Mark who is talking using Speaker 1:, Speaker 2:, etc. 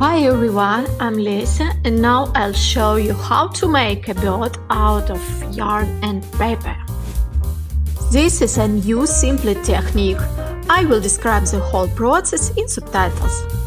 Speaker 1: Hi everyone, I'm Lisa and now I'll show you how to make a boat out of yarn and paper. This is a new simple technique. I will describe the whole process in subtitles.